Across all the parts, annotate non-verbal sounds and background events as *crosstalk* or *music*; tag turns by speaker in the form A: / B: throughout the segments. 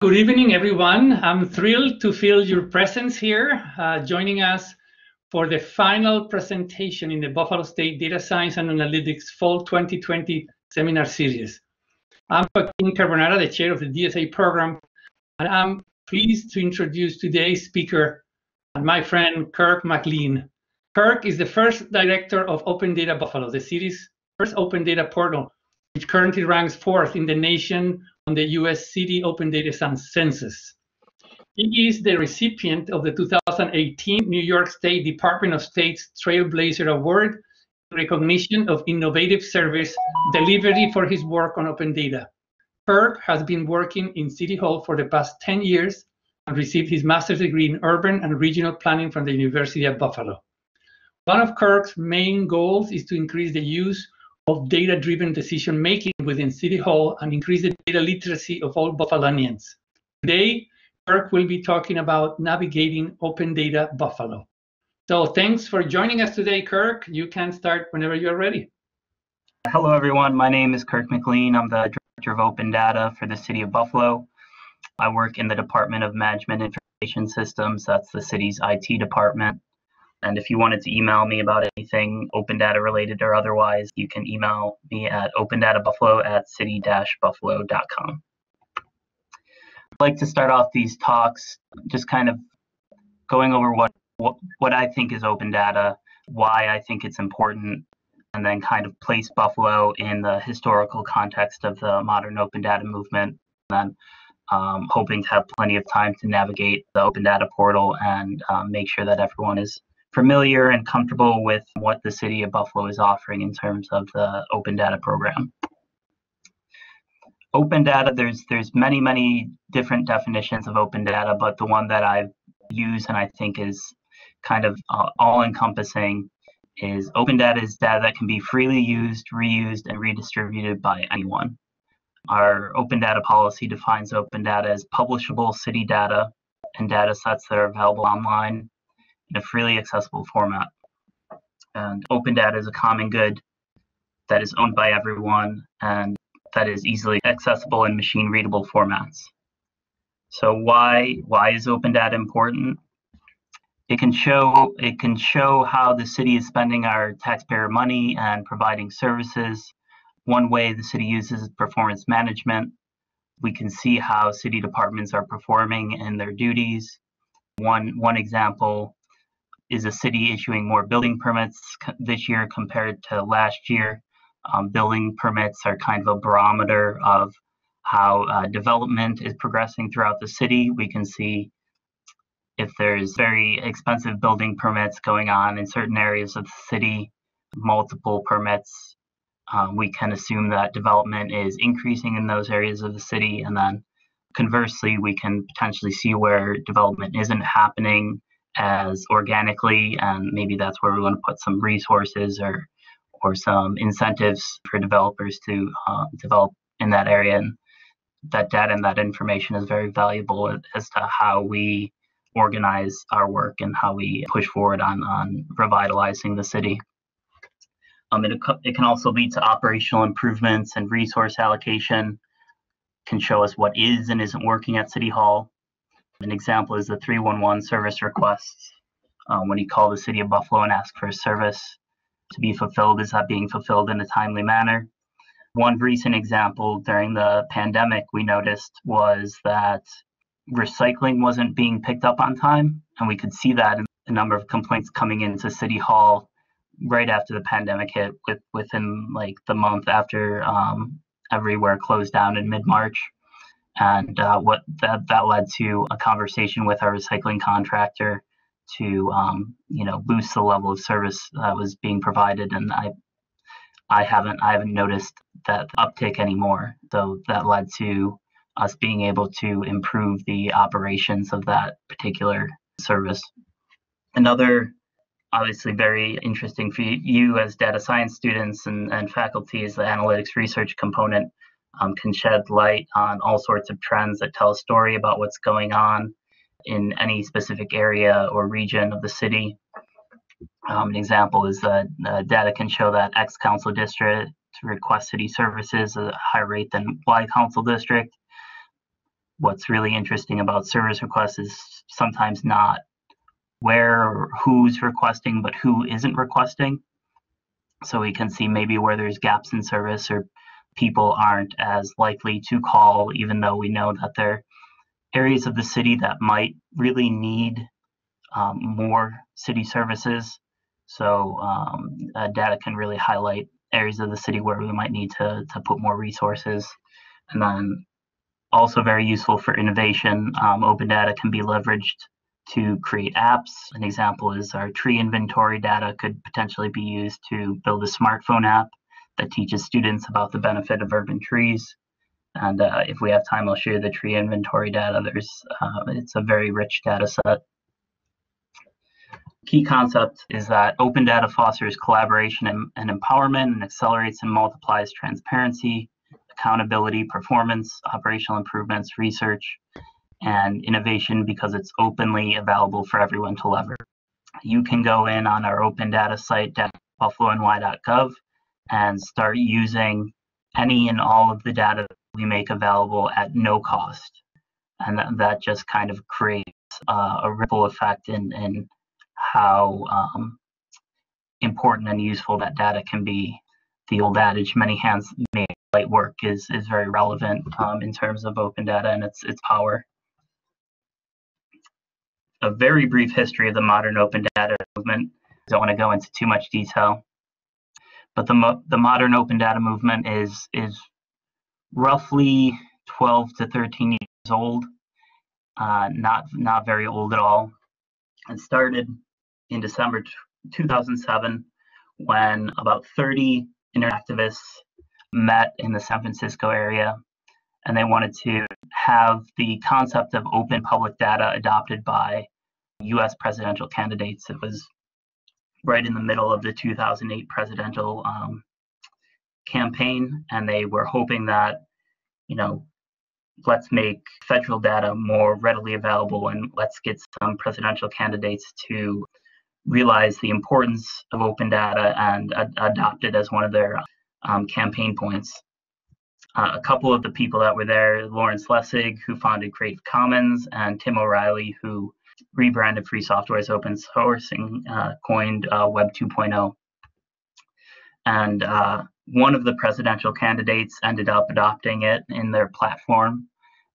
A: Good evening, everyone. I'm thrilled to feel your presence here, uh, joining us for the final presentation in the Buffalo State Data Science and Analytics Fall 2020 seminar series. I'm Joaquin Carbonara, the chair of the DSA program, and I'm pleased to introduce today's speaker, my friend Kirk McLean. Kirk is the first director of Open Data Buffalo, the city's first open data portal, which currently ranks fourth in the nation on the US City Open Data Census. He is the recipient of the 2018 New York State Department of State's Trailblazer Award in recognition of innovative service delivery for his work on open data. Kirk has been working in City Hall for the past 10 years and received his master's degree in urban and regional planning from the University of Buffalo. One of Kirk's main goals is to increase the use of data-driven decision-making within City Hall and increase the data literacy of all Buffalonians. Today, Kirk will be talking about navigating Open Data Buffalo. So thanks for joining us today, Kirk. You can start whenever you're ready.
B: Hello, everyone. My name is Kirk McLean. I'm the Director of Open Data for the City of Buffalo. I work in the Department of Management Information Systems. That's the city's IT department. And if you wanted to email me about anything open data related or otherwise, you can email me at opendatabuffalo at city-buffalo.com. I'd like to start off these talks just kind of going over what, what, what I think is open data, why I think it's important, and then kind of place Buffalo in the historical context of the modern open data movement. And then um, hoping to have plenty of time to navigate the open data portal and um, make sure that everyone is familiar and comfortable with what the city of Buffalo is offering in terms of the open data program. Open data, there's there's many, many different definitions of open data, but the one that I've used and I think is kind of uh, all encompassing is open data is data that can be freely used, reused, and redistributed by anyone. Our open data policy defines open data as publishable city data and data sets that are available online in a freely accessible format. And open data is a common good that is owned by everyone and that is easily accessible in machine readable formats. So why why is open data important? It can show it can show how the city is spending our taxpayer money and providing services. One way the city uses performance management. We can see how city departments are performing in their duties. One one example is a city issuing more building permits this year compared to last year. Um, building permits are kind of a barometer of how uh, development is progressing throughout the city. We can see if there's very expensive building permits going on in certain areas of the city, multiple permits, um, we can assume that development is increasing in those areas of the city. And then conversely, we can potentially see where development isn't happening as organically, and maybe that's where we want to put some resources or or some incentives for developers to uh, develop in that area. And that data and that information is very valuable as to how we organize our work and how we push forward on, on revitalizing the city. Um, it, it can also lead to operational improvements and resource allocation, can show us what is and isn't working at City Hall, an example is the 311 service requests. Um, when you call the city of Buffalo and ask for a service to be fulfilled, is that being fulfilled in a timely manner? One recent example during the pandemic we noticed was that recycling wasn't being picked up on time, and we could see that in a number of complaints coming into City Hall right after the pandemic hit, with within like the month after um, everywhere closed down in mid March and uh, what that that led to a conversation with our recycling contractor to um, you know boost the level of service that was being provided and i i haven't i haven't noticed that uptick anymore. So that led to us being able to improve the operations of that particular service. Another obviously very interesting for you as data science students and, and faculty is the analytics research component um, can shed light on all sorts of trends that tell a story about what's going on in any specific area or region of the city. Um, an example is that uh, data can show that X council district request city services at a higher rate than Y council district. what's really interesting about service requests is sometimes not where or who's requesting, but who isn't requesting. So we can see maybe where there's gaps in service or people aren't as likely to call, even though we know that there are areas of the city that might really need um, more city services. So um, uh, data can really highlight areas of the city where we might need to, to put more resources. And then also very useful for innovation. Um, open data can be leveraged to create apps. An example is our tree inventory data could potentially be used to build a smartphone app that teaches students about the benefit of urban trees. And uh, if we have time, I'll share the tree inventory data. There's uh, it's a very rich data set. Key concept is that open data fosters collaboration and, and empowerment and accelerates and multiplies transparency, accountability, performance, operational improvements, research, and innovation because it's openly available for everyone to leverage. You can go in on our open data site, buffalony.gov, and start using any and all of the data we make available at no cost. And that, that just kind of creates uh, a ripple effect in, in how um, important and useful that data can be. The old adage, many hands make light work, is, is very relevant um, in terms of open data and its, its power a very brief history of the modern open data movement. I don't want to go into too much detail, but the mo- the modern open data movement is is roughly 12 to 13 years old, uh, not not very old at all. It started in December 2007 when about 30 interactivists met in the San Francisco area and they wanted to have the concept of open public data adopted by US presidential candidates. It was right in the middle of the 2008 presidential um, campaign, and they were hoping that, you know, let's make federal data more readily available and let's get some presidential candidates to realize the importance of open data and ad- adopt it as one of their um, campaign points. Uh, a couple of the people that were there, Lawrence Lessig, who founded Creative Commons, and Tim O'Reilly, who rebranded free software as open sourcing, uh, coined uh, Web 2.0. And uh, one of the presidential candidates ended up adopting it in their platform.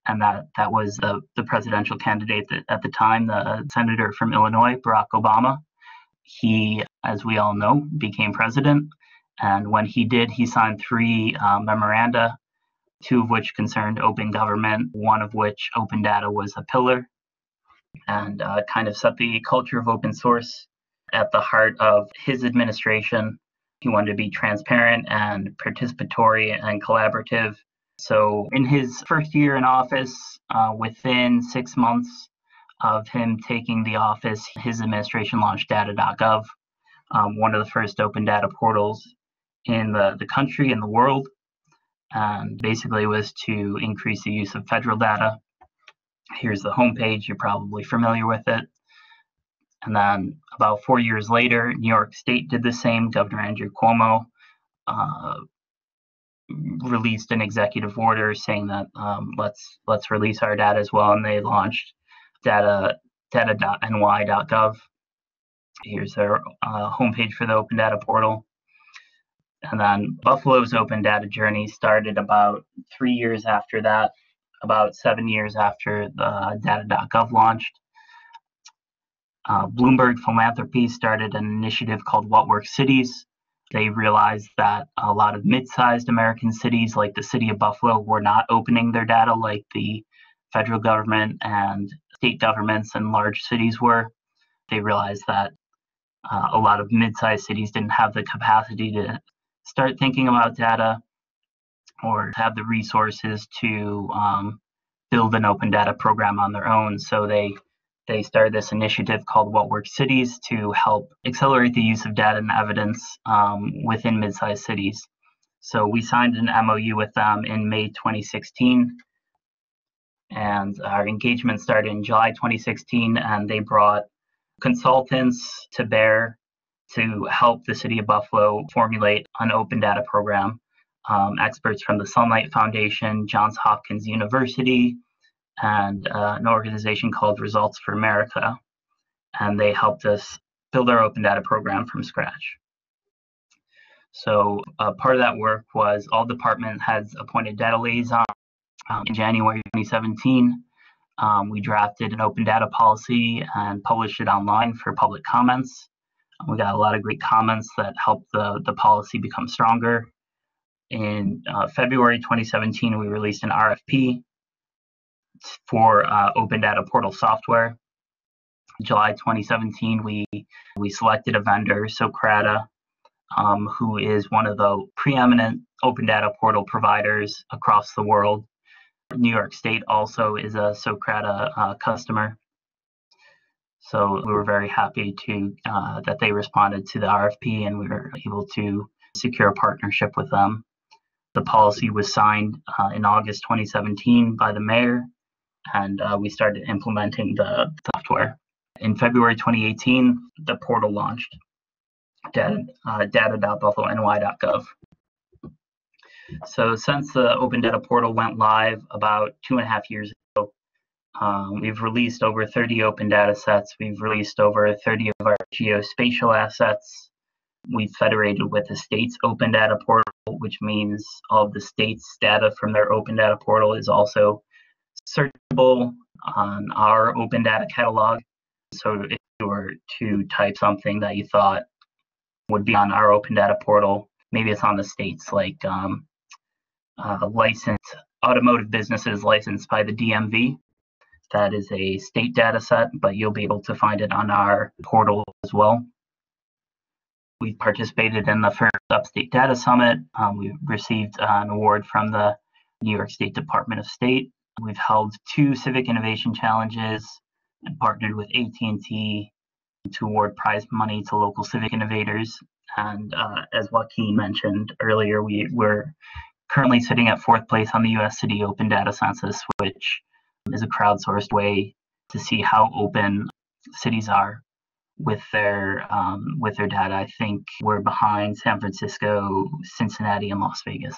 B: And that, that was the, the presidential candidate that, at the time, the senator from Illinois, Barack Obama. He, as we all know, became president. And when he did, he signed three uh, memoranda two of which concerned open government, one of which open data was a pillar, and uh, kind of set the culture of open source at the heart of his administration. He wanted to be transparent and participatory and collaborative. So, in his first year in office, uh, within six months of him taking the office, his administration launched data.gov, um, one of the first open data portals in the, the country and the world um, basically was to increase the use of federal data. Here's the homepage, you're probably familiar with it. And then about four years later, New York State did the same. Governor Andrew Cuomo uh, released an executive order saying that um, let's let's release our data as well, and they launched data data.ny.gov. Here's their uh, homepage for the Open Data Portal. And then Buffalo's open data journey started about three years after that, about seven years after the data.gov launched. Uh, Bloomberg Philanthropy started an initiative called What Works Cities. They realized that a lot of mid sized American cities, like the city of Buffalo, were not opening their data like the federal government and state governments and large cities were. They realized that uh, a lot of mid sized cities didn't have the capacity to start thinking about data or have the resources to um, build an open data program on their own. So they they started this initiative called What Works Cities to help accelerate the use of data and evidence um, within mid-sized cities. So we signed an MOU with them in May 2016, and our engagement started in July 2016, and they brought consultants to bear to help the city of Buffalo formulate an open data program. Um, experts from the Sunlight Foundation, Johns Hopkins University, and uh, an organization called Results for America, and they helped us build our open data program from scratch. So uh, part of that work was all department heads appointed data liaison um, in January 2017. Um, we drafted an open data policy and published it online for public comments. We got a lot of great comments that helped the, the policy become stronger. In uh, February 2017, we released an RFP for uh, open data portal software. July 2017, we we selected a vendor, Socrata, um, who is one of the preeminent open data portal providers across the world. New York State also is a Socrata uh, customer. So we were very happy to uh, that they responded to the RFP and we were able to secure a partnership with them. The policy was signed uh, in August 2017 by the mayor, and uh, we started implementing the software. In February 2018, the portal launched data, uh, data.buffalony.gov. So since the Open Data Portal went live about two and a half years ago, um, we've released over 30 open data sets. We've released over 30 of our geospatial assets. We've federated with the state's open data portal, which means all of the state's data from their open data portal is also searchable on our open data catalog. So if you were to type something that you thought would be on our open data portal. Maybe it's on the states like um, uh, licensed automotive businesses licensed by the DMV. That is a state data set, but you'll be able to find it on our portal as well. We participated in the first Upstate Data Summit. Um, we received uh, an award from the New York State Department of State. We've held two civic innovation challenges and partnered with AT&T to award prize money to local civic innovators. And uh, as Joaquin mentioned earlier, we, we're currently sitting at fourth place on the US City Open Data Census, which is a crowdsourced way to see how open cities are with their um, with their data. I think we're behind San Francisco, Cincinnati, and Las Vegas,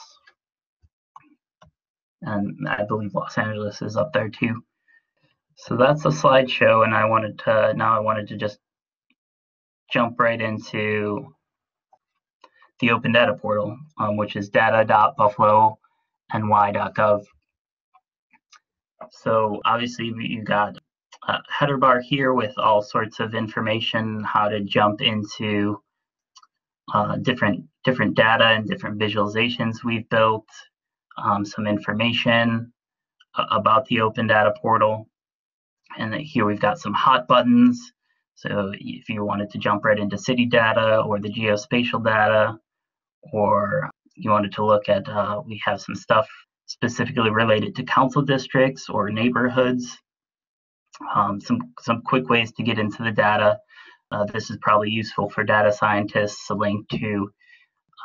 B: and I believe Los Angeles is up there too. So that's a slideshow, and I wanted to now I wanted to just jump right into the Open Data Portal, um, which is data.buffalony.gov. So obviously you got a header bar here with all sorts of information, how to jump into uh, different different data and different visualizations we've built, um, some information about the Open Data Portal. And here we've got some hot buttons so if you wanted to jump right into city data or the geospatial data, or you wanted to look at, uh, we have some stuff specifically related to council districts or neighborhoods. Um, some some quick ways to get into the data. Uh, this is probably useful for data scientists. A link to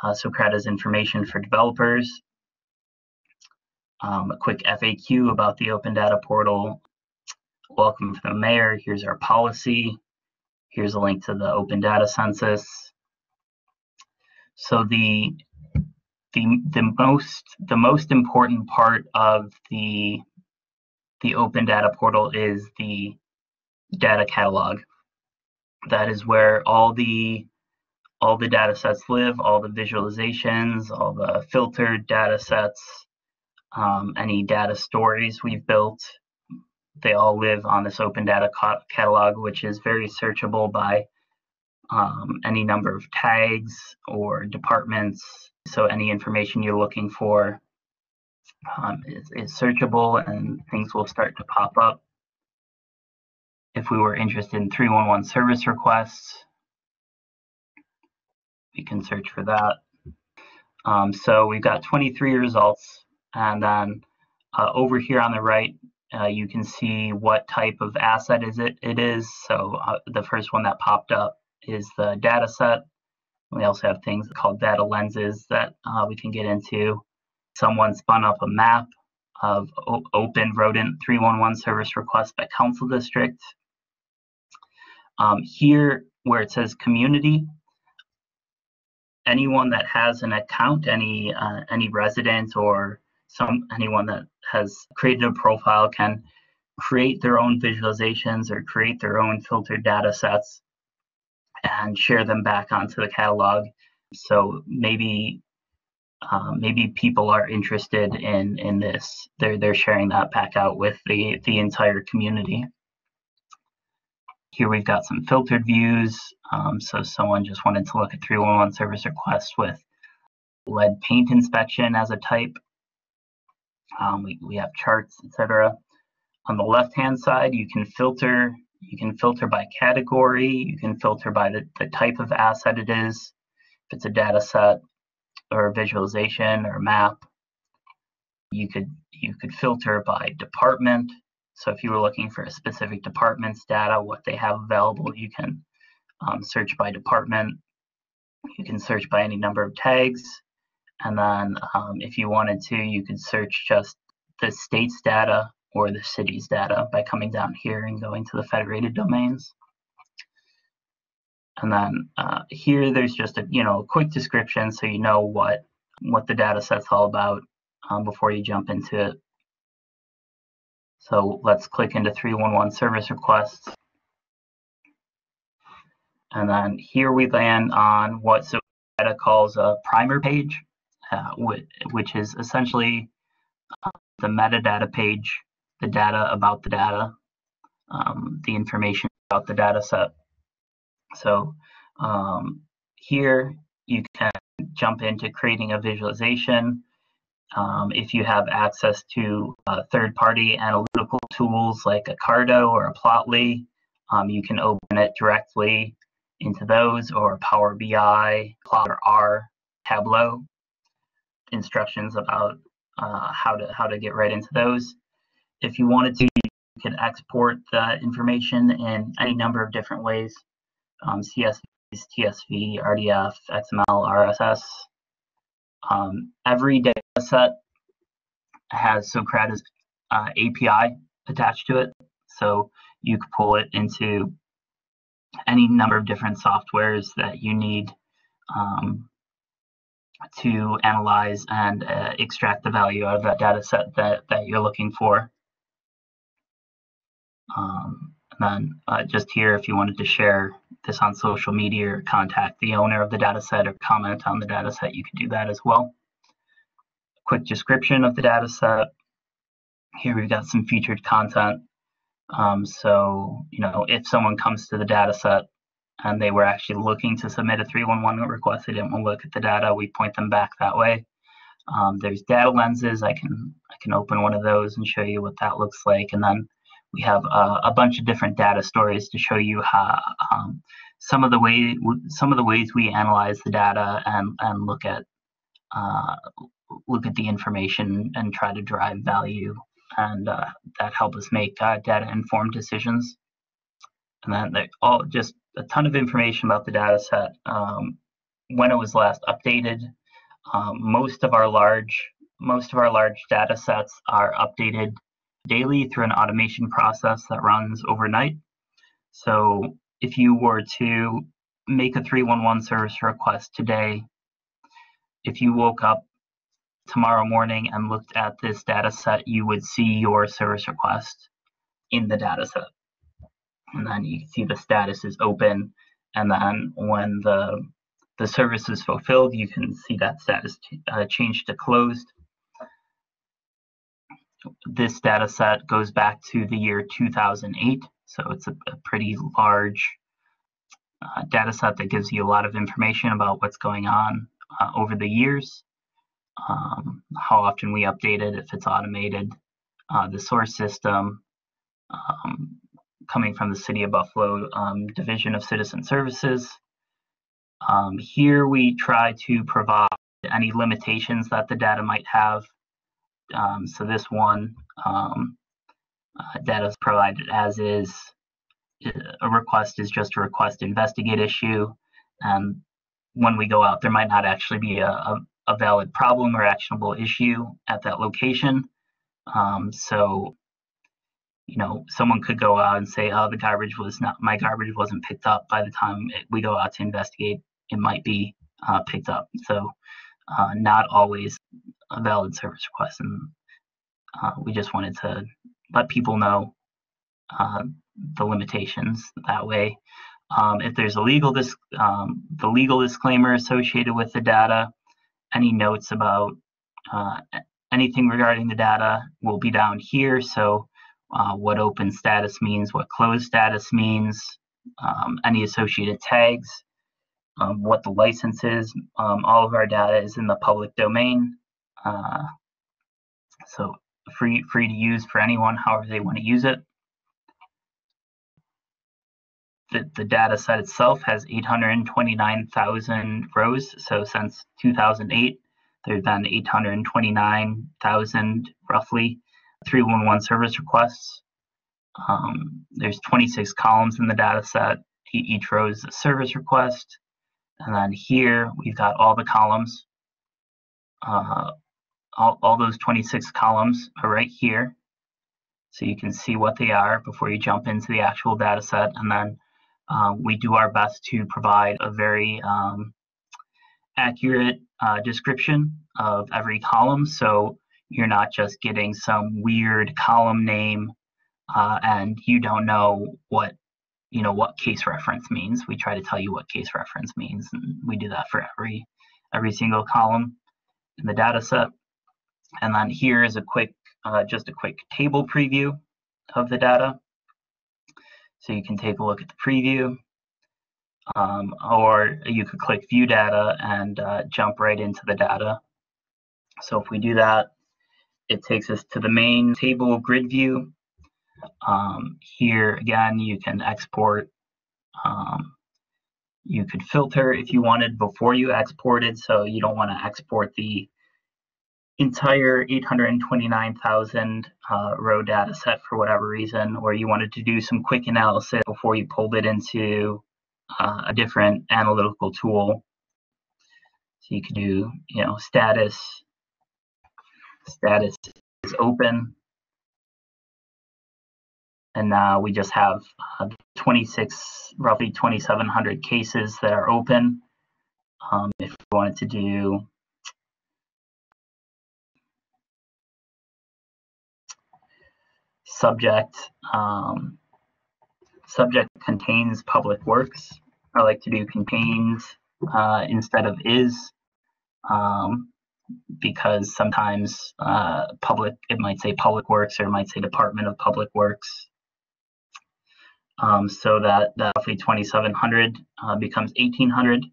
B: uh, Socrata's information for developers. Um, a quick FAQ about the Open Data Portal. Welcome from the mayor. Here's our policy. Here's a link to the open data census. So the the the most the most important part of the the open data portal is the data catalog. That is where all the all the data sets live, all the visualizations, all the filtered data sets, um, any data stories we've built, they all live on this open data catalog, which is very searchable by um, any number of tags or departments. So any information you're looking for um, is, is searchable and things will start to pop up. If we were interested in 311 service requests, we can search for that. Um, so we've got 23 results and then uh, over here on the right, uh, you can see what type of asset is it, it is. So uh, the first one that popped up is the data set. We also have things called data lenses that uh, we can get into. Someone spun up a map of open rodent 311 service requests by council district. Um, here, where it says community, anyone that has an account, any uh, any resident or some anyone that has created a profile can create their own visualizations or create their own filtered data sets and share them back onto the catalog. So maybe um, maybe people are interested in in this. They're they're sharing that back out with the the entire community. Here we've got some filtered views. Um, so someone just wanted to look at 311 service requests with lead paint inspection as a type. Um, we, we have charts, etc. On the left-hand side, you can filter. You can filter by category. You can filter by the, the type of asset it is. If it's a data set or visualization or map, you could you could filter by department. So if you were looking for a specific department's data, what they have available, you can um, search by department. You can search by any number of tags. And then um, if you wanted to, you could search just the state's data or the city's data by coming down here and going to the federated domains. And then uh, here, there's just a you know a quick description so you know what what the data set's all about um, before you jump into it. So let's click into 311 service requests. And then here we land on what Data calls a primer page, uh, which is essentially uh, the metadata page, the data about the data, um, the information about the data set. So um, here you can jump into creating a visualization. Um, if you have access to uh, third-party analytical tools like a Carto or a Plotly, um, you can open it directly into those or Power BI, Plot or R, Tableau. Instructions about uh, how to how to get right into those. If you wanted to, you could export the information in any number of different ways. Um, CSVs, TSV, RDF, XML, RSS. Um, every data set has Socrata's uh, API attached to it. So you could pull it into any number of different softwares that you need um, to analyze and uh, extract the value out of that data set that, that you're looking for. Um, then uh, just here, if you wanted to share this on social media or contact the owner of the data set or comment on the data set, you could do that as well. Quick description of the data set. Here we've got some featured content. Um, so, you know, if someone comes to the data set and they were actually looking to submit a 311 request, they didn't want to look at the data, we point them back that way. Um, there's data lenses. I can I can open one of those and show you what that looks like. And then we have a, a bunch of different data stories to show you how um, some of the way some of the ways we analyze the data and and look at uh, look at the information and try to drive value and uh, that help us make uh, data informed decisions. And then all just a ton of information about the data set. Um, when it was last updated, um, most of our large most of our large data sets are updated daily through an automation process that runs overnight. So if you were to make a 311 service request today, if you woke up tomorrow morning and looked at this data set, you would see your service request in the data set. And then you can see the status is open. And then when the the service is fulfilled, you can see that status uh, change to closed. This data set goes back to the year 2008. So it's a, a pretty large uh, data set that gives you a lot of information about what's going on uh, over the years um, how often we update it, if it's automated, uh, the source system um, coming from the City of Buffalo um, Division of Citizen Services. Um, here we try to provide any limitations that the data might have. Um, so this one, um, uh, data is provided as is. A request is just a request investigate issue. And when we go out, there might not actually be a, a, a valid problem or actionable issue at that location. Um, so, you know, someone could go out and say, "Oh, the garbage was not my garbage wasn't picked up." By the time it, we go out to investigate, it might be uh, picked up. So, uh, not always a valid service request, and uh, we just wanted to let people know uh, the limitations that way. Um, if there's a legal dis- um, the legal disclaimer associated with the data, any notes about uh, anything regarding the data will be down here. So uh, what open status means, what closed status means, um, any associated tags, um, what the license is. Um, all of our data is in the public domain. Uh, so free, free to use for anyone, however they want to use it. The, the data set itself has 829,000 rows. So since 2008, there's been 829,000 roughly 311 service requests. Um, there's 26 columns in the data set. Each row is a service request. And then here we've got all the columns. Uh, all, all those 26 columns are right here. So you can see what they are before you jump into the actual data set. And then um, we do our best to provide a very um, accurate uh, description of every column. So you're not just getting some weird column name uh, and you don't know what you know what case reference means. We try to tell you what case reference means, and we do that for every every single column in the data set. And then here is a quick, uh, just a quick table preview of the data. So you can take a look at the preview, um, or you could click view data and uh, jump right into the data. So if we do that, it takes us to the main table grid view. Um, here again, you can export. Um, you could filter if you wanted before you exported, so you don't want to export the entire 829,000 uh, row data set for whatever reason, or you wanted to do some quick analysis before you pulled it into uh, a different analytical tool. So you could do, you know, status, status is open. And now we just have uh, 26, roughly 2,700 cases that are open. Um, if we wanted to do subject, um, subject contains public works. I like to do contains uh, instead of is. Um, because sometimes uh, public, it might say public works or it might say Department of Public Works. Um, so that, that roughly 2,700 uh, becomes 1,800.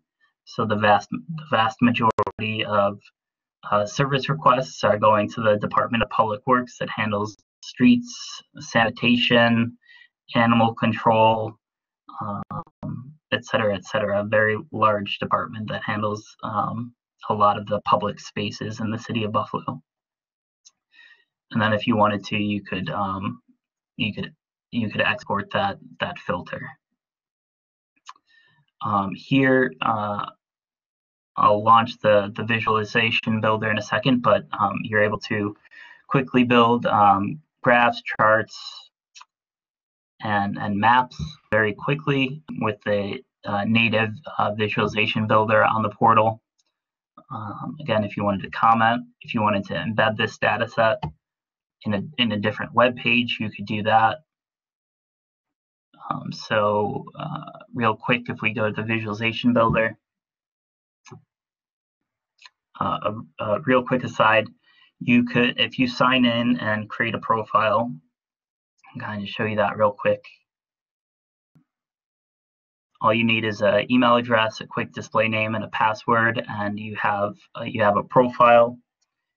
B: So the vast, the vast majority of uh, service requests are going to the Department of Public Works that handles streets, sanitation, animal control, um, et cetera, et cetera. A very large department that handles um, a lot of the public spaces in the city of Buffalo. And then if you wanted to, you could um, you could you could export that that filter. Um, here, uh, I'll launch the the visualization builder in a second, but um, you're able to quickly build um, graphs, charts, and and maps very quickly with the uh, native uh, visualization builder on the portal. Um, again, if you wanted to comment, if you wanted to embed this data set in a, in a different web page, you could do that. Um, so uh, real quick, if we go to the visualization builder, uh, a, a, real quick aside, you could, if you sign in and create a profile, I'm going to show you that real quick. All you need is an email address, a quick display name, and a password, and you have uh, you have a profile.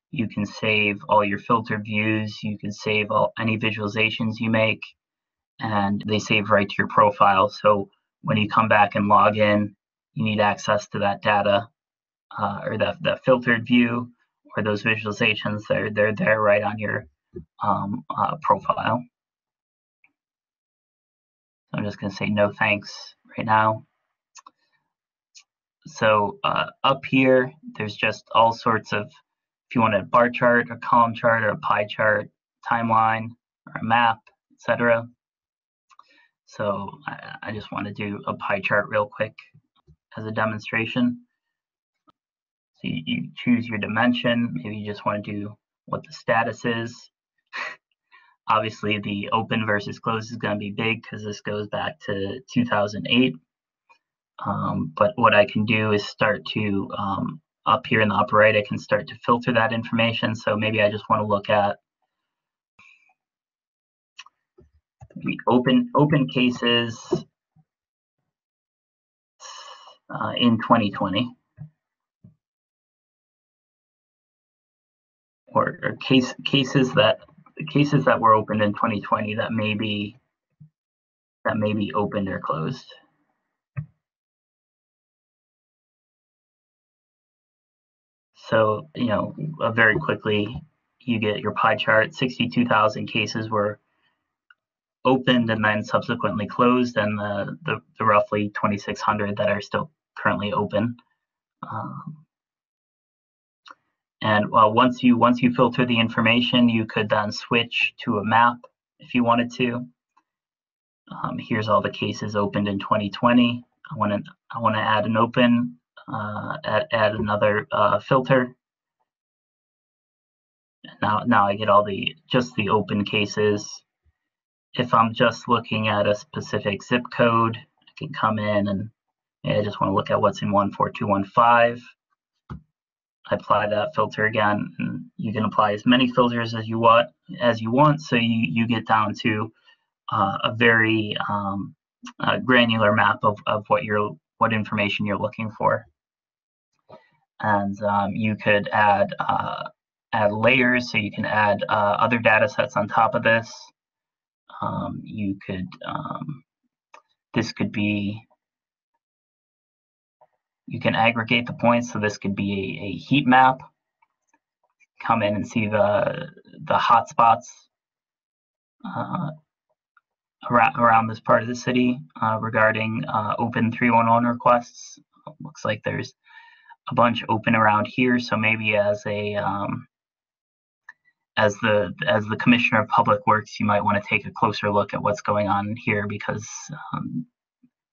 B: You can save all your filter views. You can save all any visualizations you make, and they save right to your profile. So when you come back and log in, you need access to that data uh, or that that filtered view or those visualizations. They're they're there right on your um, uh, profile. I'm just going to say no thanks right now. So uh, up here, there's just all sorts of, if you want a bar chart, a column chart, or a pie chart, timeline, or a map, etc. So I, I just want to do a pie chart real quick as a demonstration. So you, you choose your dimension. Maybe you just want to do what the status is. *laughs* obviously the open versus closed is going to be big because this goes back to 2008. Um, but what I can do is start to, um, up here in the upper right, I can start to filter that information. So maybe I just want to look at the open, open cases uh, in 2020. Or, or case cases that cases that were opened in 2020 that may be that may be opened or closed. So, you know, uh, very quickly, you get your pie chart. 62,000 cases were opened and then subsequently closed, and the, the, the roughly 2,600 that are still currently open. Um, and well, once you once you filter the information, you could then switch to a map if you wanted to. Um, here's all the cases opened in 2020. I want to I want to add an open, uh, add, add another uh, filter. Now now I get all the just the open cases. If I'm just looking at a specific zip code, I can come in and I just want to look at what's in 14215 apply that filter again. And you can apply as many filters as you want as you want, so you you get down to uh, a very um, uh, granular map of, of what you're what information you're looking for. And um, you could add uh, add layers, so you can add uh, other data sets on top of this. Um, you could um, this could be you can aggregate the points. So this could be a, a heat map. Come in and see the the hotspots uh, around, around this part of the city uh, regarding uh, open 311 requests. Looks like there's a bunch open around here. So maybe as a um, as the as the commissioner of public works, you might want to take a closer look at what's going on here because um,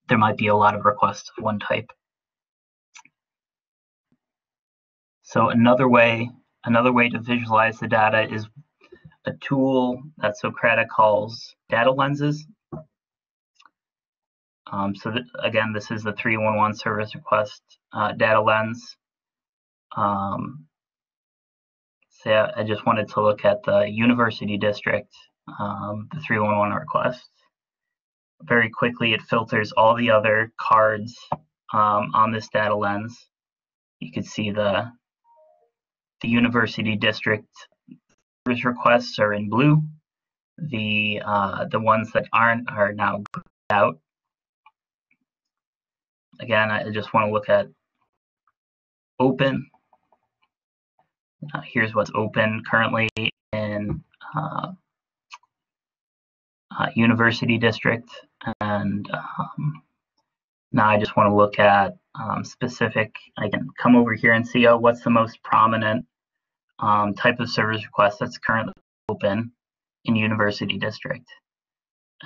B: there might be a lot of requests of one type. So another way, another way to visualize the data is a tool that Socrata calls data lenses. Um, so that, again, this is the 311 service request uh, data lens. Um, so yeah, I just wanted to look at the university district, um, the 311 request. Very quickly, it filters all the other cards um, on this data lens. You can see the the university district requests are in blue. The uh, the ones that aren't are now out. Again, I just want to look at open. Uh, here's what's open currently in uh, uh, university district, and um, now I just want to look at um, specific, I can come over here and see, oh, what's the most prominent um, type of service request that's currently open in university district.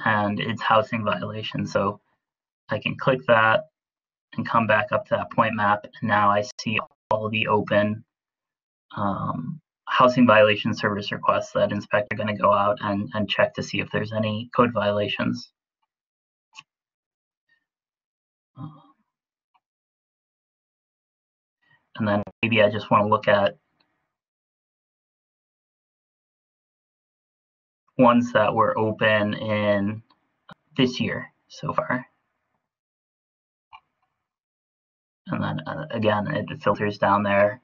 B: And it's housing violation. So I can click that and come back up to that point map. And now I see all the open um, housing violation service requests that inspector going to go out and, and check to see if there's any code violations. And then maybe I just want to look at ones that were open in this year so far. And then uh, again, it filters down there.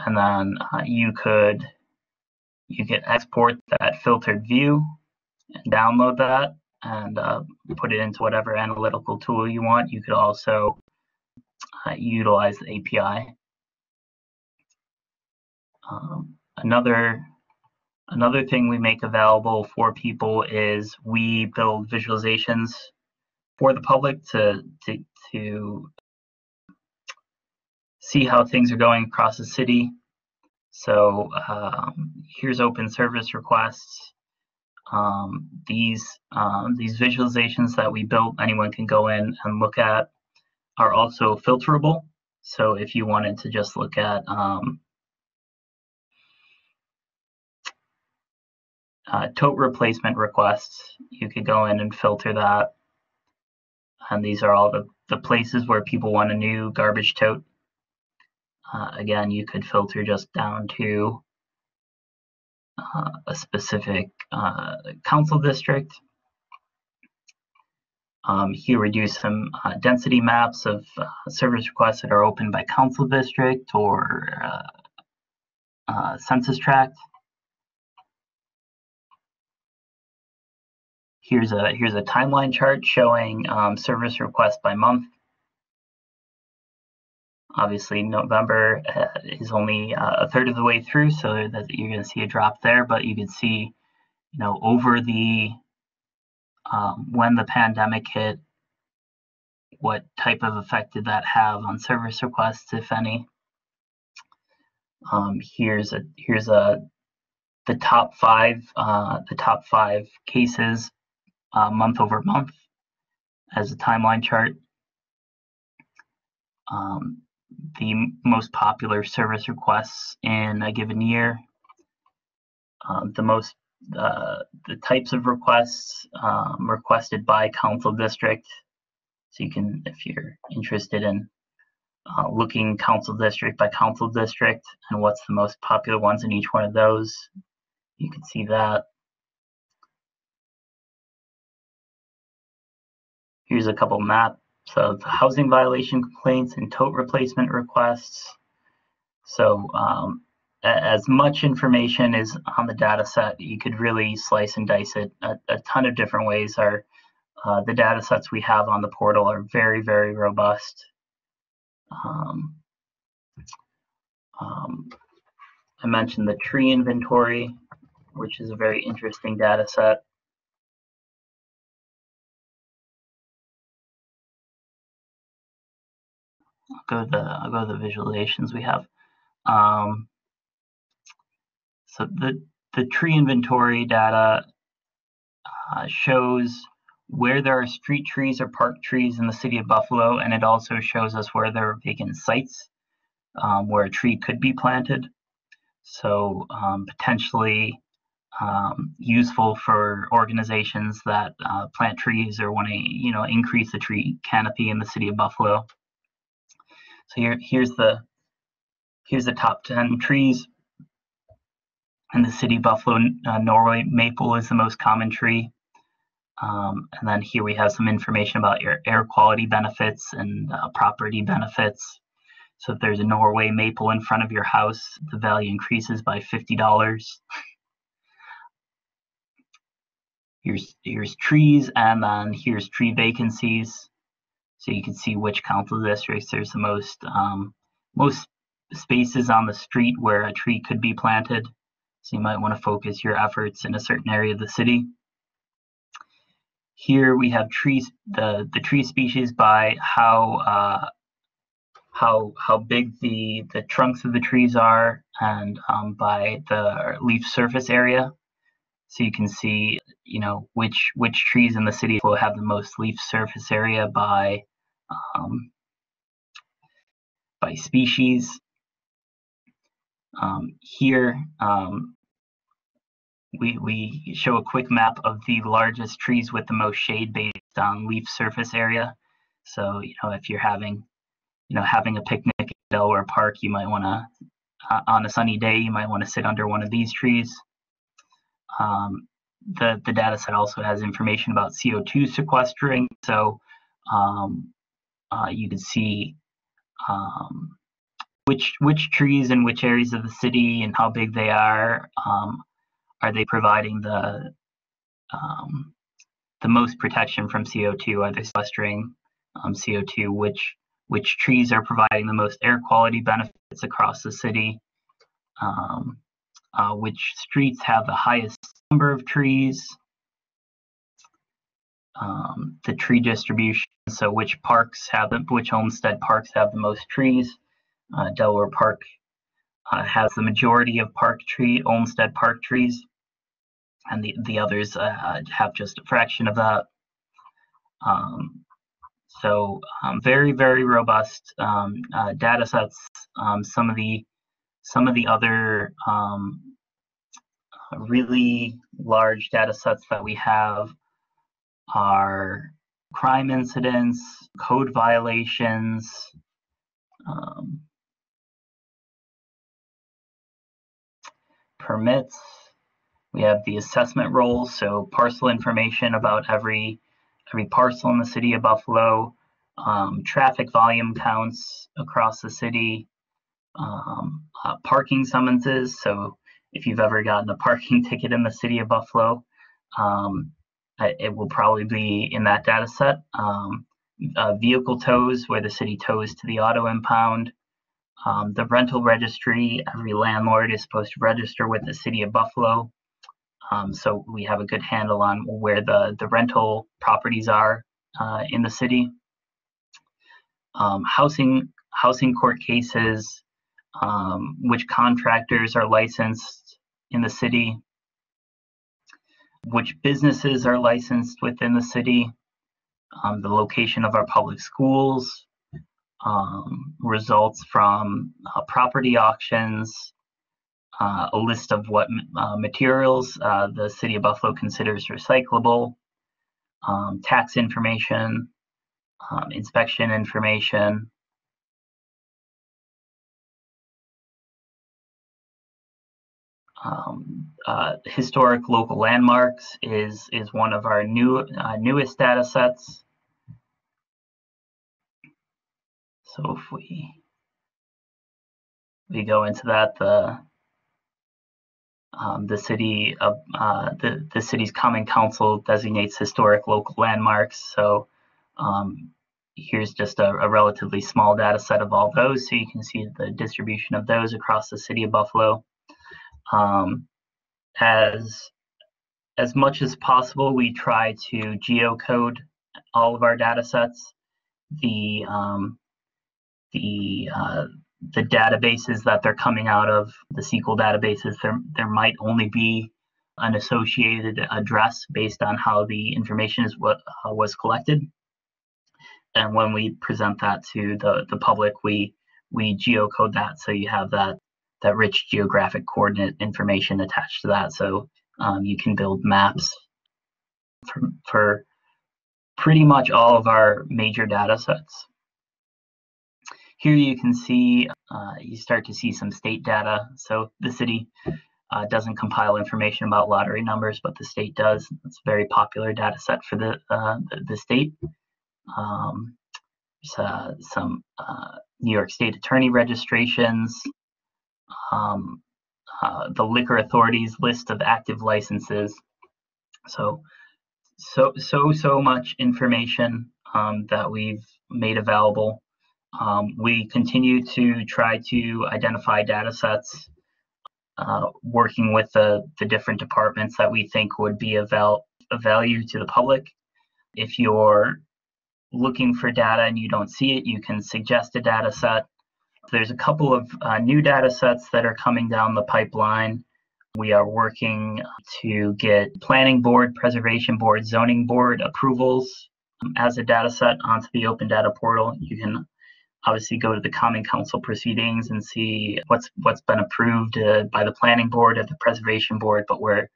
B: And then uh, you could you could export that filtered view and download that and uh, put it into whatever analytical tool you want. You could also uh, utilize the API. Um, another another thing we make available for people is we build visualizations for the public to to to see how things are going across the city. So um, here's open service requests. Um, these um, these visualizations that we built, anyone can go in and look at are also filterable. So if you wanted to just look at, um, uh, tote replacement requests. You could go in and filter that. And these are all the, the places where people want a new garbage tote. Uh, again, you could filter just down to uh, a specific uh, council district. Um, here we do some uh, density maps of uh, service requests that are open by council district or uh, census tract. Here's a here's a timeline chart showing um, service requests by month. Obviously, November uh, is only uh, a third of the way through, so that you're going to see a drop there. But you can see, you know, over the um, when the pandemic hit, what type of effect did that have on service requests, if any? Um, here's a here's a the top five uh, the top five cases uh, month over month as a timeline chart. Um, the most popular service requests in a given year, um, the most uh, the types of requests um, requested by council district. So you can, if you're interested in uh, looking council district by council district and what's the most popular ones in each one of those, you can see that. Here's a couple maps of housing violation complaints and tote replacement requests. So um, as much information is on the data set, you could really slice and dice it a, a ton of different ways. Are uh, the data sets we have on the portal are very, very robust. Um, um, I mentioned the tree inventory, which is a very interesting data set. I'll go to the I'll go to the visualizations we have. Um, so the the tree inventory data uh, shows where there are street trees or park trees in the city of Buffalo, and it also shows us where there are vacant sites um, where a tree could be planted. So um, potentially um, useful for organizations that uh, plant trees or want to, you know, increase the tree canopy in the city of Buffalo. So here, here's the here's the top 10 trees in the city Buffalo, uh, Norway. Maple is the most common tree. Um, and then here we have some information about your air quality benefits and uh, property benefits. So if there's a Norway maple in front of your house, the value increases by $50. *laughs* here's, here's trees, and then here's tree vacancies. So you can see which council districts there's the most um, most spaces on the street where a tree could be planted. So you might want to focus your efforts in a certain area of the city. Here we have trees, the, the tree species by how uh, how how big the the trunks of the trees are and um, by the leaf surface area. So you can see, you know, which which trees in the city will have the most leaf surface area by um, by species. Um, here, um, we, we show a quick map of the largest trees with the most shade based on leaf surface area. So, you know, if you're having, you know, having a picnic at Delaware Park, you might want to, uh, on a sunny day, you might want to sit under one of these trees. Um, the, the data set also has information about CO2 sequestering. So um, uh, you can see um, which which trees in which areas of the city and how big they are. Um, are they providing the um, the most protection from CO2? Are they sequestering um, CO2? Which which trees are providing the most air quality benefits across the city? Um, uh, which streets have the highest number of trees? Um, the tree distribution so which parks have them, which Olmsted parks have the most trees? Uh, Delaware Park uh, has the majority of park tree, Olmsted Park trees, and the, the others uh, have just a fraction of that. Um, so um, very, very robust um, uh, data sets. Um, some of the some of the other um, really large data sets that we have are crime incidents, code violations, um, permits. We have the assessment rolls, so parcel information about every every parcel in the city of Buffalo, um, traffic volume counts across the city, um, uh, parking summonses. So if you've ever gotten a parking *laughs* ticket in the city of Buffalo, um, it will probably be in that data set. Um, uh, vehicle tows, where the city tows to the auto impound. Um, the rental registry, every landlord is supposed to register with the city of Buffalo. Um, so we have a good handle on where the, the rental properties are uh, in the city. Um, housing, housing court cases, um, which contractors are licensed in the city, which businesses are licensed within the city, um, the location of our public schools, um, results from uh, property auctions, uh, a list of what uh, materials uh, the City of Buffalo considers recyclable, um, tax information, um, inspection information, Um, uh, historic local landmarks is is one of our new uh, newest data sets. So if we we go into that, the um, the city of uh, the the city's common council designates historic local landmarks. So um, here's just a, a, relatively small data set of all those, so you can see the distribution of those across the city of Buffalo um, as as much as possible, we try to geocode all of our data sets. The um, the uh, the databases that they're coming out of, the SQL databases, there there might only be an associated address based on how the information is what uh, was collected. And when we present that to the the public, we we geocode that so you have that that rich geographic coordinate information attached to that. So um, you can build maps for, for pretty much all of our major data sets. Here you can see, uh, you start to see some state data. So the city uh, doesn't compile information about lottery numbers, but the state does. It's a very popular data set for the, uh, the, state. Um, there's uh, some uh, New York State attorney registrations, um, uh, the liquor authority's list of active licenses. So, so, so, so much information um, that we've made available. Um, we continue to try to identify data sets, uh, working with the, the different departments that we think would be of, val- value to the public. If you're looking for data and you don't see it, you can suggest a data set there's a couple of uh, new data sets that are coming down the pipeline. We are working to get planning board, preservation board, zoning board approvals um, as a data set onto the open data portal. You can obviously go to the common council proceedings and see what's what's been approved uh, by the planning board or the preservation board, but we're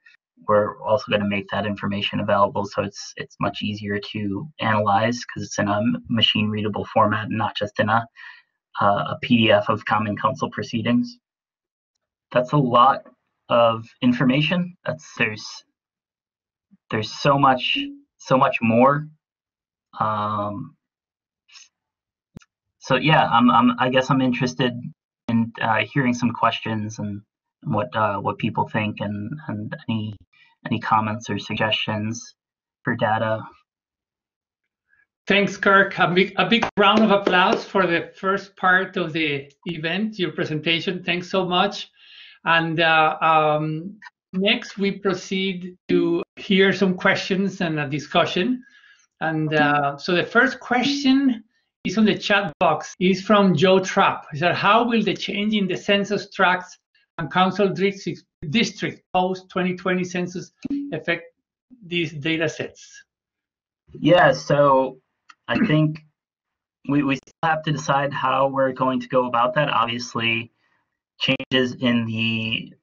B: we're also going to make that information available so it's it's much easier to analyze because it's in a machine readable format and not just in a uh, a PDF of Common Council proceedings. That's a lot of information. That's there's there's so much so much more. Um, so yeah, I'm, I'm I guess I'm interested in uh, hearing some questions and what uh, what people think and and any any comments or suggestions for data
A: Thanks, Kirk. A big, a big round of applause for the first part of the event, your presentation. Thanks so much. And uh, um, next, we proceed to hear some questions and a discussion. And uh, so the first question is on the chat box. is from Joe Trapp. He said, how will the change in the census tracts and council district, district post-2020 census affect these data sets?
B: Yeah, so I think we, we still have to decide how we're going to go about that. Obviously, changes in the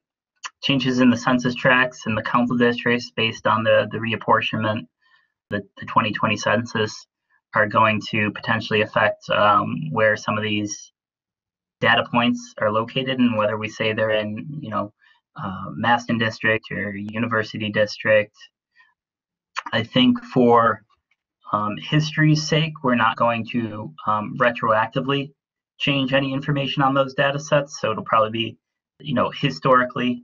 B: changes in the census tracts and the council districts based on the, the reapportionment, the, the 2020 census are going to potentially affect um, where some of these data points are located and whether we say they're in, you know, uh, Masten district or University district. I think for um, history's sake, we're not going to um, retroactively change any information on those data sets. So it'll probably be, you know, historically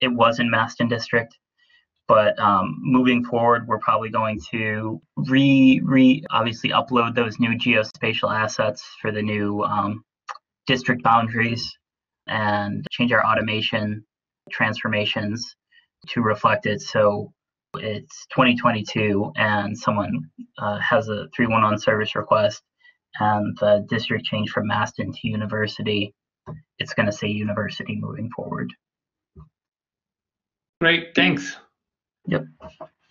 B: it was in Masten district. But um, moving forward, we're probably going to re re obviously upload those new geospatial assets for the new um, district boundaries and change our automation transformations to reflect it. So it's 2022 and someone uh, has a 311 service request and the district changed from Masten to university, it's going to say university moving forward.
A: Great, thanks.
B: Yep.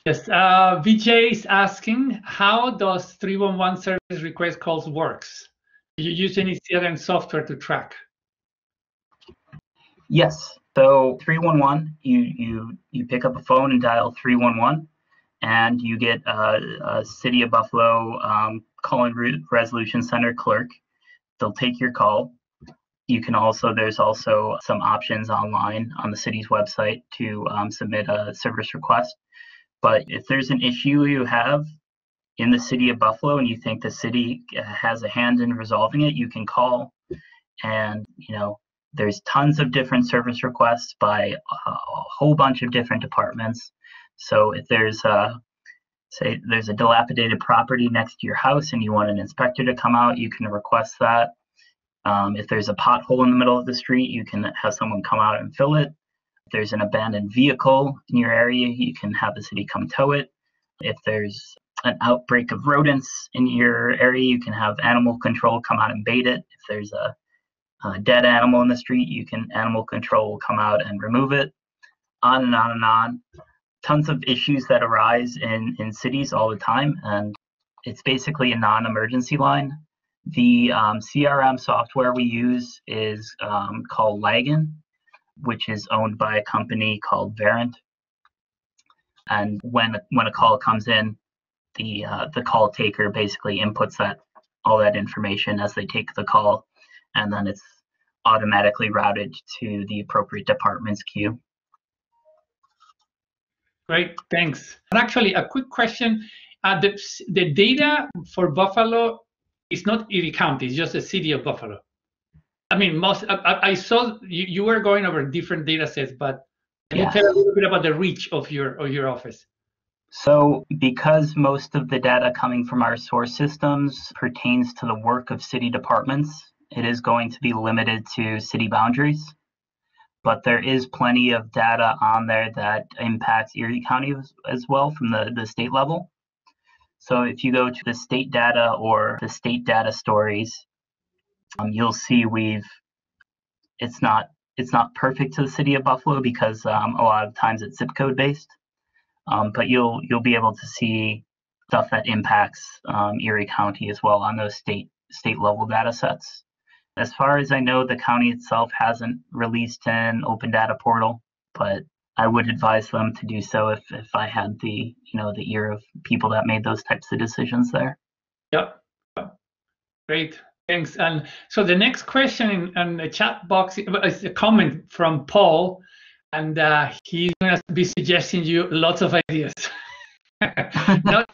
A: Yes, uh, Vijay is asking, how does 311 service request calls works? Do you use any CRM software to track?
B: Yes. So 311, you you you pick up a phone and dial 311, and you get a, a City of Buffalo um, call-in re- resolution center clerk. They'll take your call. You can also there's also some options online on the city's website to um, submit a service request. But if there's an issue you have in the city of Buffalo and you think the city has a hand in resolving it, you can call and you know there's tons of different service requests by a whole bunch of different departments. So if there's a say there's a dilapidated property next to your house and you want an inspector to come out, you can request that. Um, if there's a pothole in the middle of the street, you can have someone come out and fill it. If there's an abandoned vehicle in your area, you can have the city come tow it. If there's an outbreak of rodents in your area, you can have animal control come out and bait it. If there's a a dead animal in the street, you can animal control come out and remove it. On and on and on. Tons of issues that arise in in cities all the time, and it's basically a non-emergency line. The um, CRM software we use is um, called Lagan, which is owned by a company called Verint. And when when a call comes in, the uh, the call taker basically inputs that all that information as they take the call and then it's automatically routed to the appropriate department's queue.
A: Great, thanks. And actually, a quick question. Uh, the, the data for Buffalo is not Erie County, it's just the city of Buffalo. I mean, most I, I saw you, you were going over different data sets, but can yes. you tell a little bit about the reach of your of your office?
B: So, because most of the data coming from our source systems pertains to the work of city departments, it is going to be limited to city boundaries, but there is plenty of data on there that impacts Erie County as, as well from the, the state level. So if you go to the state data or the state data stories, um, you'll see we've it's not it's not perfect to the city of Buffalo because um, a lot of times it's zip code based, um, but you'll you'll be able to see stuff that impacts um, Erie County as well on those state state level data sets. As far as I know, the county itself hasn't released an open data portal, but I would advise them to do so if, if I had the you know the ear of people that made those types of decisions there.
A: Yep. Great. Thanks. And so the next question in, in the chat box is a comment from Paul, and uh, he's going to be suggesting you lots of ideas. *laughs* Not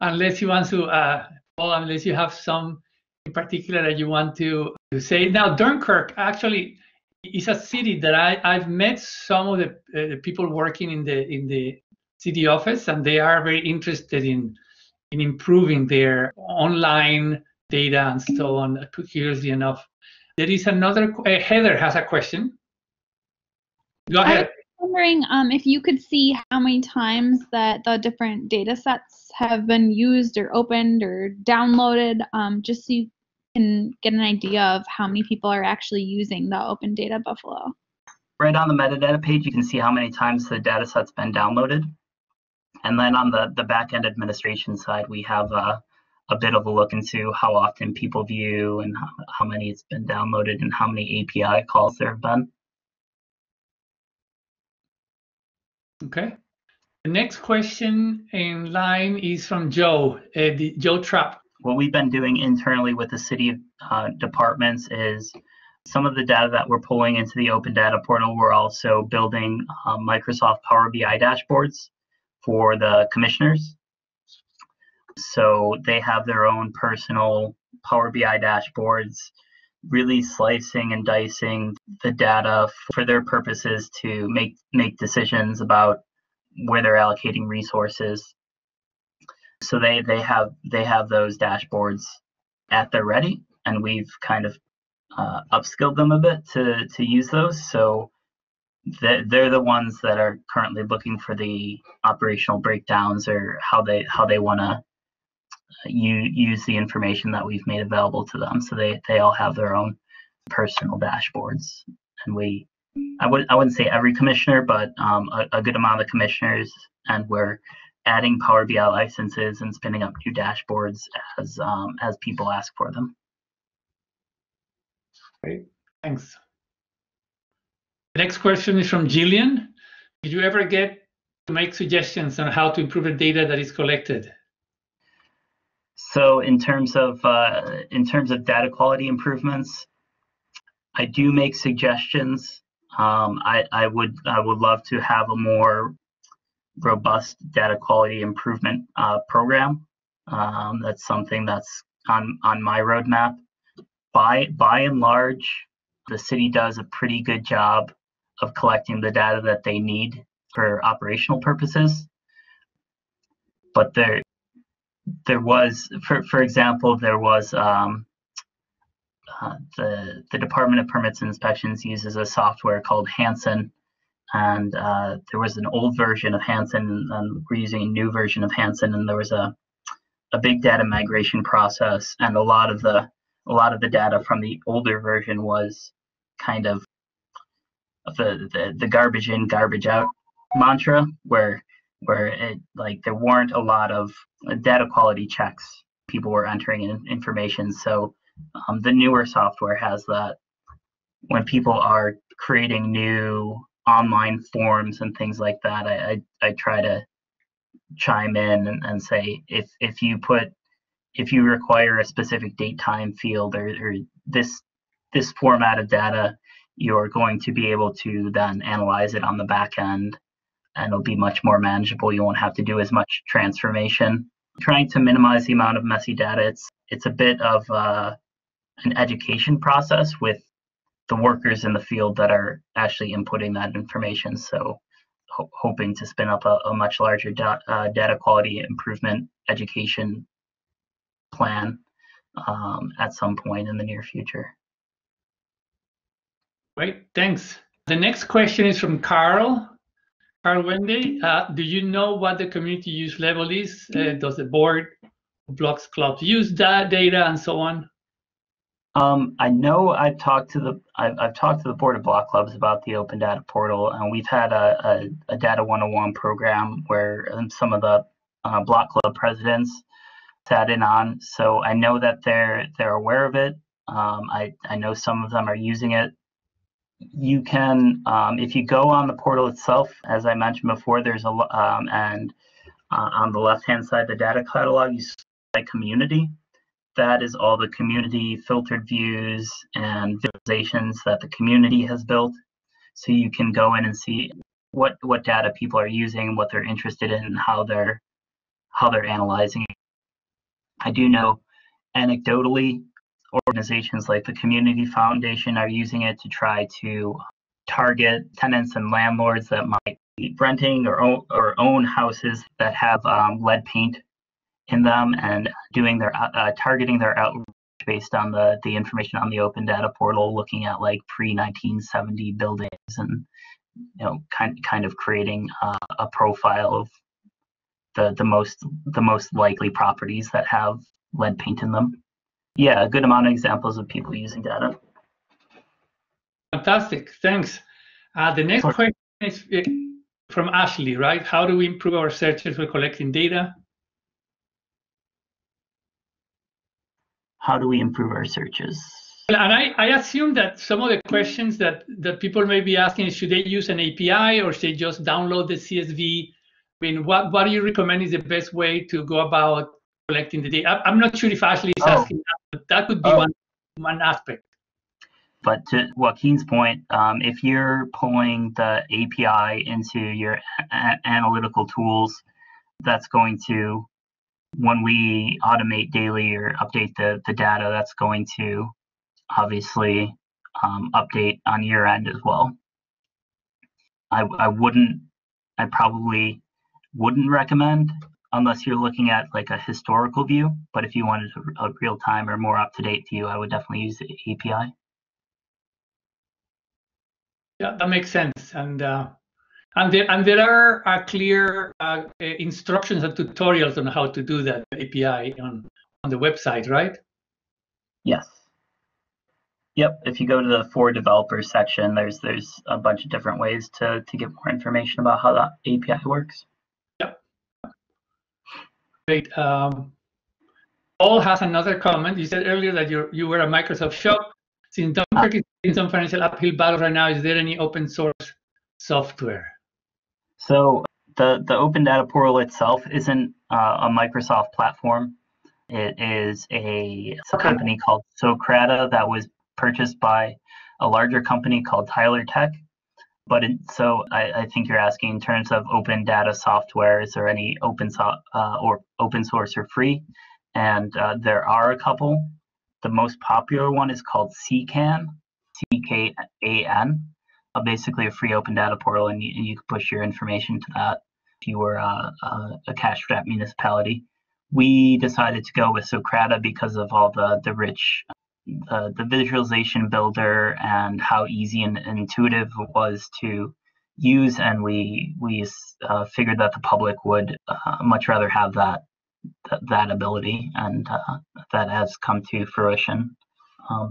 A: unless you want to, uh, Paul, unless you have some in particular that you want to, to say? Now, Dunkirk actually is a city that I, I've met some of the, uh, the people working in the in the city office, and they are very interested in in improving their online data and so on. Curiously enough, there is another. Uh, Heather has a question. Go ahead.
C: I was wondering um, if you could see how many times that the different data sets have been used or opened or downloaded, um, just so you can get an idea of how many people are actually using the Open Data Buffalo.
B: Right on the metadata page, you can see how many times the data set's been downloaded. And then on the, the back-end administration side, we have a, a bit of a look into how often people view and how, how many it's been downloaded and how many API calls there have been.
A: Okay. The next question in line is from Joe, uh, the, Joe Trapp.
B: What we've been doing internally with the city uh, departments is some of the data that we're pulling into the open data portal, we're also building uh, Microsoft Power BI dashboards for the commissioners. So they have their own personal Power BI dashboards, really slicing and dicing the data for their purposes to make make decisions about where they're allocating resources. So they they have they have those dashboards at their ready, and we've kind of uh, upskilled them a bit to to use those. So they're, they're the ones that are currently looking for the operational breakdowns or how they how they want to you use the information that we've made available to them. So they they all have their own personal dashboards, and we I would I wouldn't say every commissioner, but um, a, a good amount of commissioners, and we're adding Power BI licenses and spinning up new dashboards as um, as people ask for them.
A: Great, thanks. The next question is from Jillian. Did you ever get to make suggestions on how to improve the data that is collected?
B: So in terms of uh, in terms of data quality improvements, I do make suggestions. Um, I, I would I would love to have a more robust data quality improvement uh, program. Um, that's something that's on on my roadmap. By by and large, the city does a pretty good job of collecting the data that they need for operational purposes. But there there was, for for example, there was um, uh, the the Department of Permits and Inspections uses a software called Hansen, and uh, there was an old version of Hansen, and we're using a new version of Hansen, and there was a a big data migration process, and a lot of the a lot of the data from the older version was kind of the the, the garbage in, garbage out mantra, where where it like there weren't a lot of data quality checks. People were entering in information, so um, the newer software has that. When people are creating new online forms and things like that, I I, I try to chime in and, and say if if you put if you require a specific date time field or, or this this format of data, you're going to be able to then analyze it on the back end and it'll be much more manageable. You won't have to do as much transformation. Trying to minimize the amount of messy data, it's it's a bit of uh, an education process with the workers in the field that are actually inputting that information. So ho- hoping to spin up a, a much larger da- uh, data quality improvement education plan um, at some point in the near future.
A: Great, thanks. The next question is from Carl. Carl Wendy, uh, do you know what the community use level is? Uh, does the board, blocks, clubs use that data and so on?
B: Um, I know I've talked to the I've, I've talked to the board of block clubs about the open data portal, and we've had a, a, a data 101 program where um, some of the uh, block club presidents sat in on. So I know that they're they're aware of it. Um, I I know some of them are using it you can, um, if you go on the portal itself, as I mentioned before, there's a, um, and uh, on the left-hand side, the data catalog, you see community. That is all the community filtered views and visualizations that the community has built. So you can go in and see what what data people are using, what they're interested in, and how they're how they're analyzing it. I do know anecdotally organizations like the Community Foundation are using it to try to target tenants and landlords that might be renting or own, or own houses that have um, lead paint in them and doing their uh, uh targeting their outreach based on the the information on the open data portal looking at like pre 1970 buildings and you know kind kind of creating uh, a profile of the the most the most likely properties that have lead paint in them yeah, a good amount of examples of people using data.
A: Fantastic, thanks. Uh, the next question is uh, from Ashley, right? How do we improve our searches for collecting data?
B: How do we improve our searches?
A: And I, I assume that some of the questions that, that people may be asking is should they use an API or should they just download the CSV? I mean, what, what do you recommend is the best way to go about collecting the data? I'm not sure if Ashley is oh. asking that, but that could be oh. one, one aspect.
B: But to Joaquin's point, um, if you're pulling the API into your a- analytical tools, that's going to, when we automate daily or update the, the data, that's going to obviously um, update on your end as well. I, I wouldn't, I probably wouldn't recommend unless you're looking at like a historical view. But if you wanted a, a real time or more up to date view, I would definitely use the API.
A: Yeah, that makes sense. And uh, and there and there are uh, clear uh, instructions and tutorials on how to do that API on on the website, right?
B: Yes. Yep. If you go to the for developers section, there's there's a bunch of different ways to to get more information about how that API works.
A: Yep. Great. Um, Paul has another comment. You said earlier that you you were a Microsoft shop. Since Dunkirk is in some financial uphill battle right now, is there any open source software?
B: So the the Open Data Portal itself isn't uh, a Microsoft platform. It is a, a company called Socrata that was purchased by a larger company called Tyler Tech. But in, so I, I, think you're asking in terms of open data software, is there any open so, uh, or open source or free? And uh, there are a couple. The most popular one is called CKAN, C-K-A-N, uh, basically a free open data portal, and you, and you can push your information to that if you were uh, a, a cash-strapped municipality. We decided to go with Socrata because of all the, the rich the, the visualization builder and how easy and intuitive it was to use and we we uh, figured that the public would uh, much rather have that that, ability and uh, that has come to fruition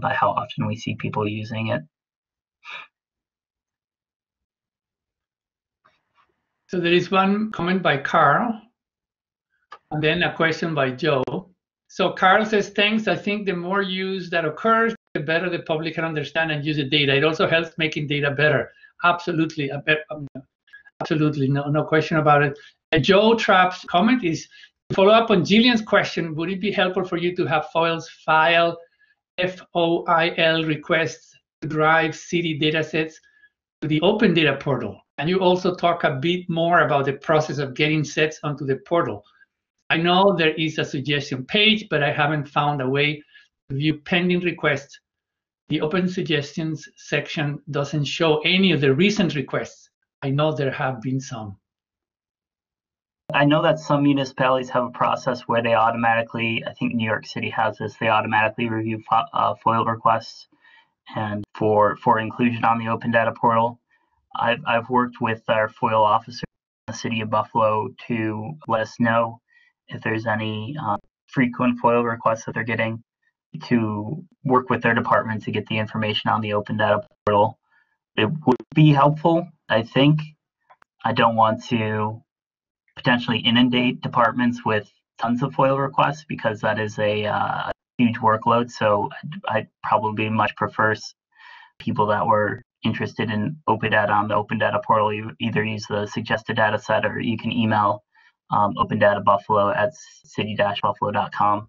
B: by how often we see people using it
A: so there is one comment by carl and then a question by joe so Carl says, thanks. I think the more use that occurs, the better the public can understand and use the data. It also helps making data better. Absolutely. Um, absolutely. No, no question about it. And Joe Trapp's comment is follow up on Jillian's question. Would it be helpful for you to have FOIL's file FOIL requests to drive city datasets to the open data portal? And you also talk a bit more about the process of getting sets onto the portal. I know there is a suggestion page, but I haven't found a way to view pending requests. The open suggestions section doesn't show any of the recent requests. I know there have been some.
B: I know that some municipalities have a process where they automatically, I think New York City has this, they automatically review uh, FOIL requests and for, for inclusion on the open data portal. I've, I've worked with our FOIL officer in the city of Buffalo to let us know if there's any uh, frequent FOIL requests that they're getting to work with their department to get the information on the open data portal. It would be helpful, I think. I don't want to potentially inundate departments with tons of FOIL requests because that is a uh, huge workload. So I'd, I'd, probably much prefer people that were interested in open data on the open data portal. You either use the suggested data set or you can email um, Open Data Buffalo at city-buffalo.com.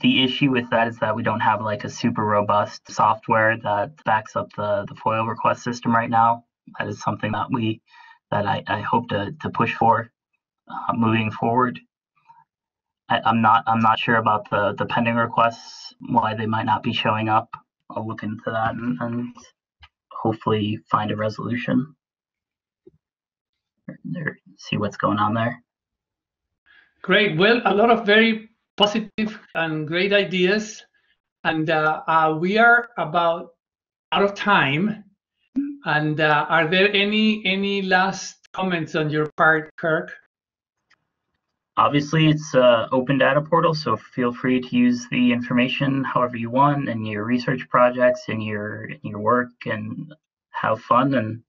B: The issue with that is that we don't have like a super robust software that backs up the, the FOIL request system right now. That is something that we that I, I hope to, to push for uh, moving forward. I, am not I'm not sure about the, the pending requests why they might not be showing up. I'll look into that and, and hopefully find a resolution. Or see what's going on there.
A: Great. Well, a lot of very positive and great ideas. And uh, uh, we are about out of time. And uh, are there any any last comments on your part, Kirk?
B: Obviously, it's an open data portal, so feel free to use the information however you want in your research projects, in your in your work, and have fun. And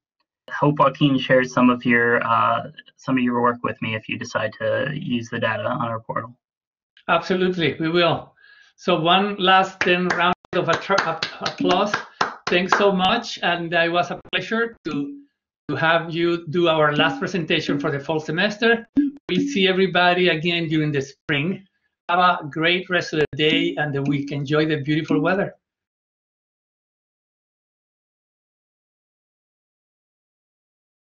B: hope Joaquin shares some of your uh, some of your work with me if you decide to use the data on our portal.
A: Absolutely, we will. So one last then round of applause. Thanks so much, and it was a pleasure to to have you do our last presentation for the fall semester. We'll see everybody again during the spring. Have a great rest of the day and the week. Enjoy the beautiful weather.